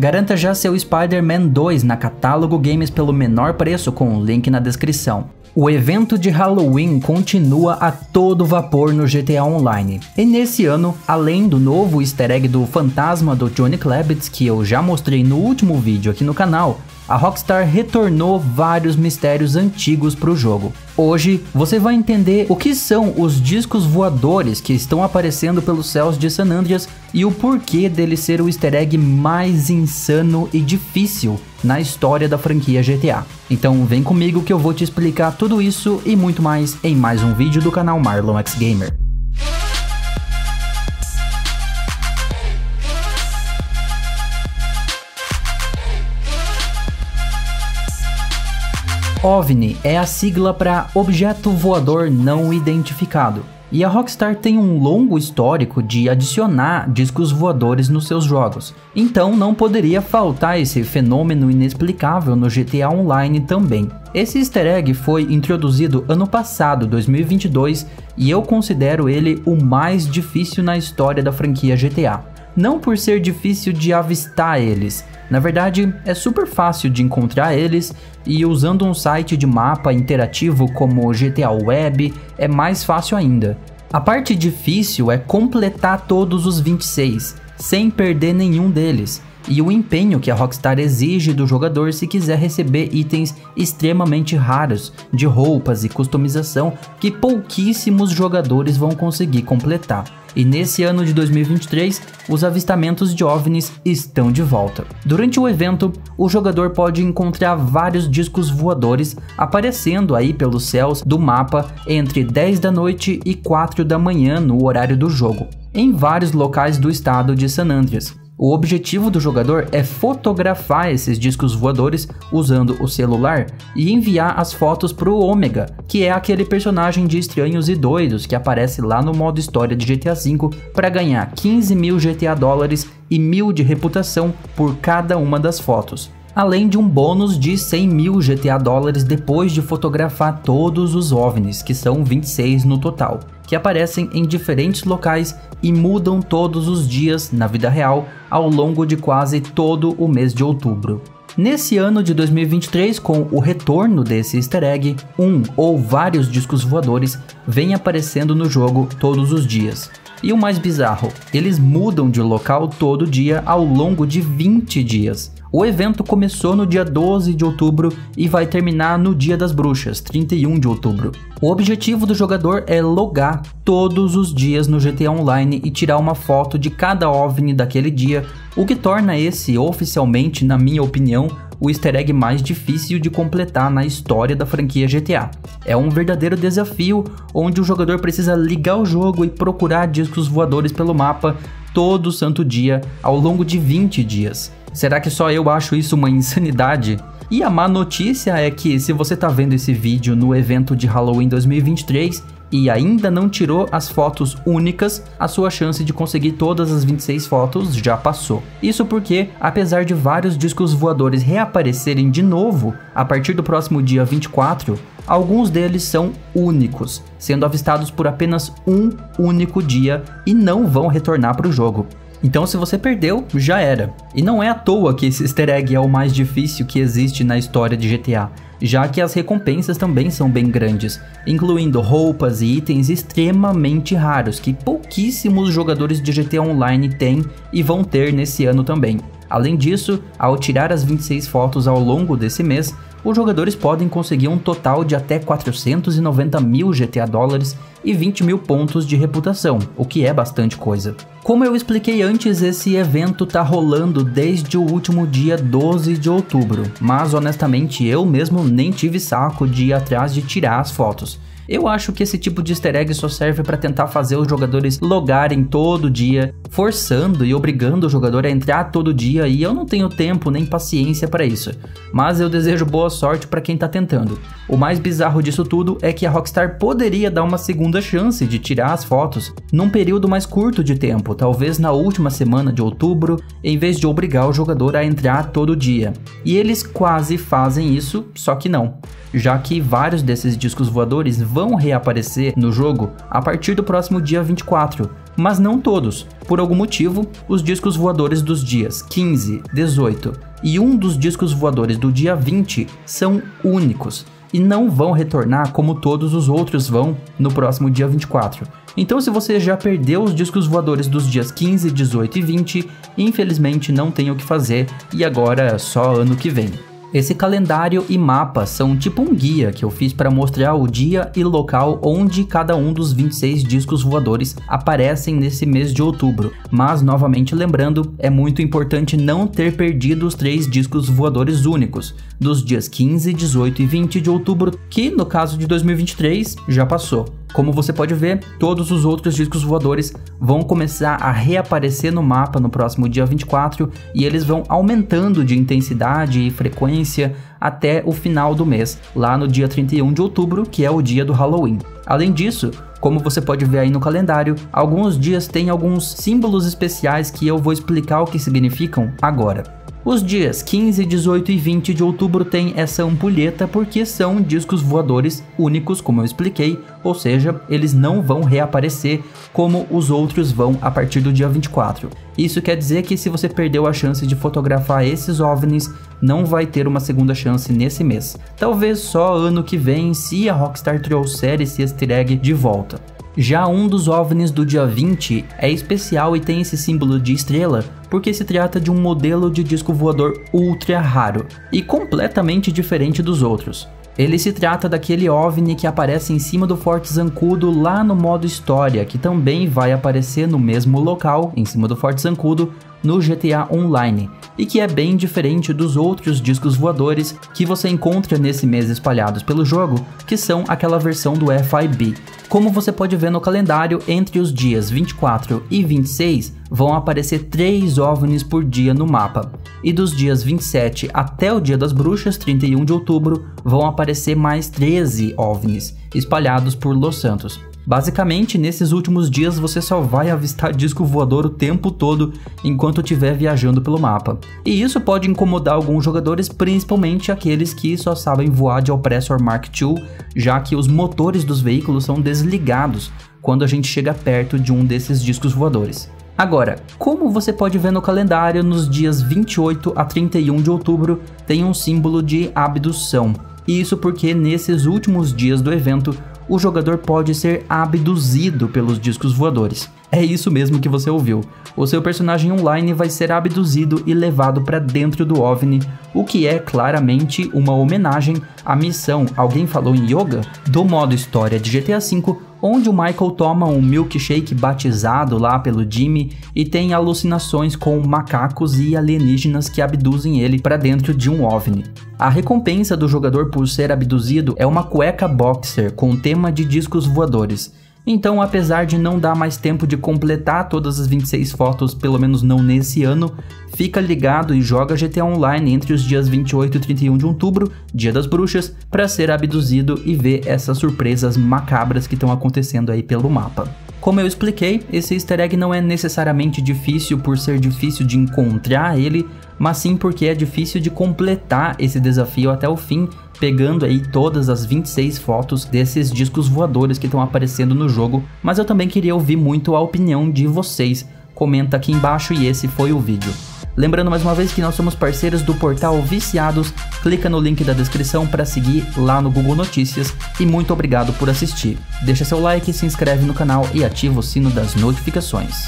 Garanta já seu Spider-Man 2 na Catálogo Games pelo menor preço com o link na descrição. O evento de Halloween continua a todo vapor no GTA Online. E nesse ano, além do novo easter egg do fantasma do Johnny Klebitz que eu já mostrei no último vídeo aqui no canal, a Rockstar retornou vários mistérios antigos para o jogo. Hoje você vai entender o que são os discos voadores que estão aparecendo pelos céus de San Andreas e o porquê dele ser o easter egg mais insano e difícil na história da franquia GTA. Então vem comigo que eu vou te explicar tudo isso e muito mais em mais um vídeo do canal Marlon X Gamer. OVNI é a sigla para Objeto Voador Não Identificado. E a Rockstar tem um longo histórico de adicionar discos voadores nos seus jogos, então não poderia faltar esse fenômeno inexplicável no GTA Online também. Esse easter egg foi introduzido ano passado, 2022, e eu considero ele o mais difícil na história da franquia GTA. Não por ser difícil de avistar eles, na verdade, é super fácil de encontrar eles e usando um site de mapa interativo como GTA Web é mais fácil ainda. A parte difícil é completar todos os 26, sem perder nenhum deles, e o empenho que a Rockstar exige do jogador se quiser receber itens extremamente raros, de roupas e customização que pouquíssimos jogadores vão conseguir completar. E nesse ano de 2023, os avistamentos de OVNIs estão de volta. Durante o evento, o jogador pode encontrar vários discos voadores aparecendo aí pelos céus do mapa entre 10 da noite e 4 da manhã no horário do jogo, em vários locais do estado de San Andreas. O objetivo do jogador é fotografar esses discos voadores usando o celular e enviar as fotos para o Ômega, que é aquele personagem de Estranhos e Doidos que aparece lá no modo história de GTA V para ganhar 15 mil GTA dólares e mil de reputação por cada uma das fotos. Além de um bônus de 100 mil GTA dólares depois de fotografar todos os OVNIs, que são 26 no total, que aparecem em diferentes locais e mudam todos os dias na vida real ao longo de quase todo o mês de outubro. Nesse ano de 2023, com o retorno desse easter egg, um ou vários discos voadores vêm aparecendo no jogo todos os dias. E o mais bizarro, eles mudam de local todo dia ao longo de 20 dias. O evento começou no dia 12 de outubro e vai terminar no Dia das Bruxas, 31 de outubro. O objetivo do jogador é logar todos os dias no GTA Online e tirar uma foto de cada OVNI daquele dia, o que torna esse oficialmente, na minha opinião, o easter egg mais difícil de completar na história da franquia GTA. É um verdadeiro desafio onde o jogador precisa ligar o jogo e procurar discos voadores pelo mapa todo santo dia ao longo de 20 dias. Será que só eu acho isso uma insanidade? E a má notícia é que se você tá vendo esse vídeo no evento de Halloween 2023 e ainda não tirou as fotos únicas, a sua chance de conseguir todas as 26 fotos já passou. Isso porque, apesar de vários discos voadores reaparecerem de novo a partir do próximo dia 24, alguns deles são únicos, sendo avistados por apenas um único dia e não vão retornar para o jogo. Então, se você perdeu, já era. E não é à toa que esse easter egg é o mais difícil que existe na história de GTA, já que as recompensas também são bem grandes, incluindo roupas e itens extremamente raros que pouquíssimos jogadores de GTA Online têm e vão ter nesse ano também. Além disso, ao tirar as 26 fotos ao longo desse mês, os jogadores podem conseguir um total de até 490 mil GTA dólares e 20 mil pontos de reputação, o que é bastante coisa. Como eu expliquei antes, esse evento tá rolando desde o último dia 12 de outubro, mas honestamente eu mesmo nem tive saco de ir atrás de tirar as fotos. Eu acho que esse tipo de easter egg só serve para tentar fazer os jogadores logarem todo dia, forçando e obrigando o jogador a entrar todo dia, e eu não tenho tempo nem paciência para isso. Mas eu desejo boa sorte para quem tá tentando. O mais bizarro disso tudo é que a Rockstar poderia dar uma segunda chance de tirar as fotos num período mais curto de tempo, talvez na última semana de outubro, em vez de obrigar o jogador a entrar todo dia. E eles quase fazem isso, só que não já que vários desses discos voadores reaparecer no jogo a partir do próximo dia 24, mas não todos. Por algum motivo, os discos voadores dos dias 15, 18 e um dos discos voadores do dia 20 são únicos e não vão retornar como todos os outros vão no próximo dia 24. Então, se você já perdeu os discos voadores dos dias 15, 18 e 20, infelizmente não tem o que fazer e agora é só ano que vem. Esse calendário e mapa são tipo um guia que eu fiz para mostrar o dia e local onde cada um dos 26 discos voadores aparecem nesse mês de outubro. Mas, novamente lembrando, é muito importante não ter perdido os três discos voadores únicos, dos dias 15, 18 e 20 de outubro, que no caso de 2023 já passou. Como você pode ver, todos os outros discos voadores vão começar a reaparecer no mapa no próximo dia 24 e eles vão aumentando de intensidade e frequência até o final do mês, lá no dia 31 de outubro, que é o dia do Halloween. Além disso, como você pode ver aí no calendário, alguns dias têm alguns símbolos especiais que eu vou explicar o que significam agora. Os dias 15, 18 e 20 de outubro têm essa ampulheta porque são discos voadores únicos, como eu expliquei, ou seja, eles não vão reaparecer como os outros vão a partir do dia 24. Isso quer dizer que se você perdeu a chance de fotografar esses OVNIs, não vai ter uma segunda chance nesse mês. Talvez só ano que vem, se a Rockstar trouxer esse easter egg de volta. Já um dos OVNIs do dia 20 é especial e tem esse símbolo de estrela porque se trata de um modelo de disco voador ultra raro e completamente diferente dos outros. Ele se trata daquele OVNI que aparece em cima do Forte Zancudo lá no modo história, que também vai aparecer no mesmo local, em cima do Forte Zancudo, no GTA Online, e que é bem diferente dos outros discos voadores que você encontra nesse mês espalhados pelo jogo, que são aquela versão do FIB. Como você pode ver no calendário, entre os dias 24 e 26 vão aparecer 3 OVNIs por dia no mapa, e dos dias 27 até o dia das bruxas, 31 de outubro, vão aparecer mais 13 OVNIs, espalhados por Los Santos. Basicamente, nesses últimos dias você só vai avistar disco voador o tempo todo enquanto estiver viajando pelo mapa. E isso pode incomodar alguns jogadores, principalmente aqueles que só sabem voar de Oppressor Mark II, já que os motores dos veículos são desligados quando a gente chega perto de um desses discos voadores. Agora, como você pode ver no calendário, nos dias 28 a 31 de outubro tem um símbolo de abdução. Isso porque nesses últimos dias do evento o jogador pode ser abduzido pelos discos voadores. É isso mesmo que você ouviu. O seu personagem online vai ser abduzido e levado para dentro do OVNI, o que é claramente uma homenagem à missão Alguém falou em Yoga do modo história de GTA V, onde o Michael toma um milkshake batizado lá pelo Jimmy e tem alucinações com macacos e alienígenas que abduzem ele para dentro de um OVNI. A recompensa do jogador por ser abduzido é uma cueca boxer com tema de discos voadores. Então, apesar de não dar mais tempo de completar todas as 26 fotos, pelo menos não nesse ano, fica ligado e joga GTA Online entre os dias 28 e 31 de outubro, Dia das Bruxas, para ser abduzido e ver essas surpresas macabras que estão acontecendo aí pelo mapa. Como eu expliquei, esse easter egg não é necessariamente difícil por ser difícil de encontrar ele, mas sim porque é difícil de completar esse desafio até o fim, pegando aí todas as 26 fotos desses discos voadores que estão aparecendo no jogo, mas eu também queria ouvir muito a opinião de vocês. Comenta aqui embaixo e esse foi o vídeo. Lembrando mais uma vez que nós somos parceiros do portal Viciados, clica no link da descrição para seguir lá no Google Notícias e muito obrigado por assistir. Deixa seu like, se inscreve no canal e ativa o sino das notificações.